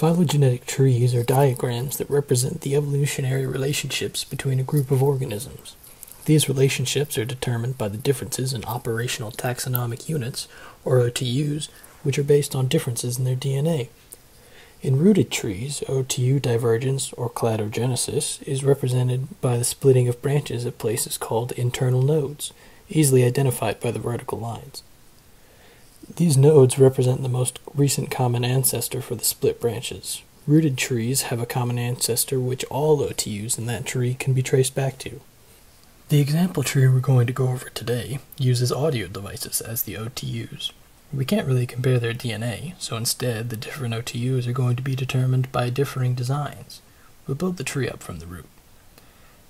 Phylogenetic trees are diagrams that represent the evolutionary relationships between a group of organisms. These relationships are determined by the differences in operational taxonomic units, or OTUs, which are based on differences in their DNA. In rooted trees, OTU divergence or cladogenesis is represented by the splitting of branches at places called internal nodes, easily identified by the vertical lines. These nodes represent the most recent common ancestor for the split branches. Rooted trees have a common ancestor which all OTUs in that tree can be traced back to. The example tree we're going to go over today uses audio devices as the OTUs. We can't really compare their DNA, so instead the different OTUs are going to be determined by differing designs. We'll build the tree up from the root.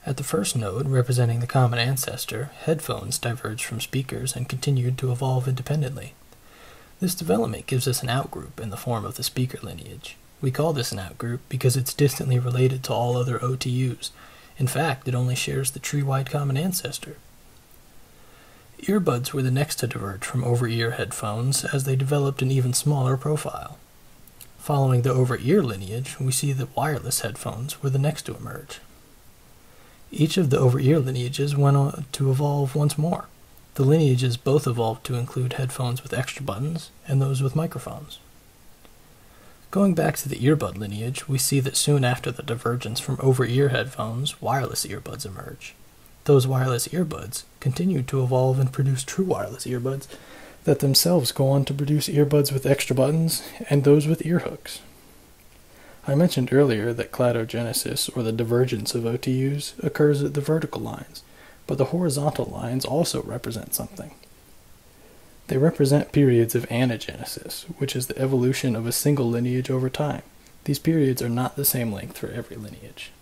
At the first node, representing the common ancestor, headphones diverged from speakers and continued to evolve independently. This development gives us an outgroup in the form of the speaker lineage. We call this an outgroup because it's distantly related to all other OTUs. In fact, it only shares the tree-wide common ancestor. Earbuds were the next to diverge from over-ear headphones as they developed an even smaller profile. Following the over-ear lineage, we see that wireless headphones were the next to emerge. Each of the over-ear lineages went on to evolve once more. The lineages both evolved to include headphones with extra buttons and those with microphones. Going back to the earbud lineage, we see that soon after the divergence from over-ear headphones, wireless earbuds emerge those wireless earbuds continue to evolve and produce true wireless earbuds that themselves go on to produce earbuds with extra buttons and those with ear hooks. I mentioned earlier that cladogenesis, or the divergence of OTUs, occurs at the vertical lines, but the horizontal lines also represent something. They represent periods of anagenesis, which is the evolution of a single lineage over time. These periods are not the same length for every lineage.